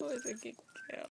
was a good girl?